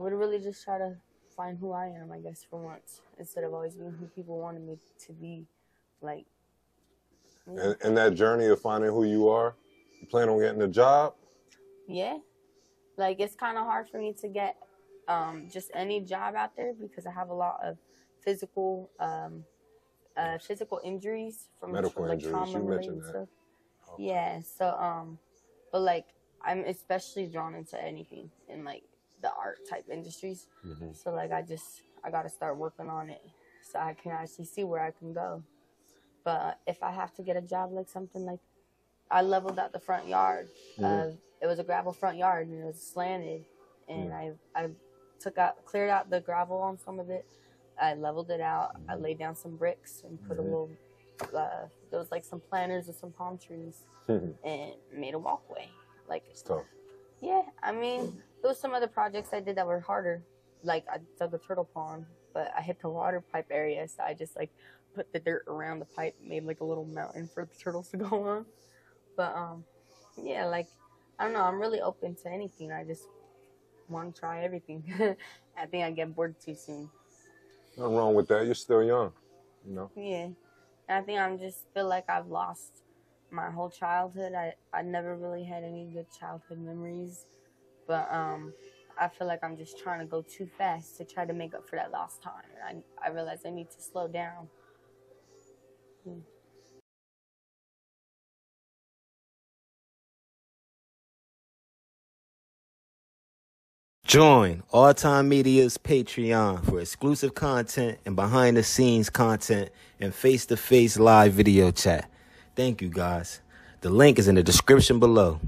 I would really just try to find who I am, I guess, for once, instead of always being who people wanted me to be. Like, yeah. And, and that journey of finding who you are, you plan on getting a job? Yeah. Like it's kind of hard for me to get um, just any job out there because I have a lot of physical um, uh, physical injuries from, Medical from like injuries, trauma you mentioned that. stuff. Okay. Yeah. So um, but like I'm especially drawn into anything in like the art type industries. Mhm. So like I just I got to start working on it so I can actually see where I can go. But if I have to get a job like something like I leveled out the front yard. Mhm. Uh, it was a gravel front yard and it was slanted, and I I took out cleared out the gravel on some of it. I leveled it out. I laid down some bricks and put a little. Uh, there was like some planters and some palm trees and made a walkway. Like it's tough. yeah, I mean, there was some other projects I did that were harder. Like I dug a turtle pond, but I hit the water pipe area, so I just like put the dirt around the pipe, made like a little mountain for the turtles to go on. But um, yeah, like I don't know, I'm really open to anything. I just want to try everything. I think I get bored too soon. Nothing wrong with that. You're still young. You know. Yeah, I think I'm just feel like I've lost my whole childhood. I I never really had any good childhood memories, but um, I feel like I'm just trying to go too fast to try to make up for that lost time, and I I realize I need to slow down. Join All Time Media's Patreon for exclusive content and behind the scenes content and face to face live video chat. Thank you guys. The link is in the description below.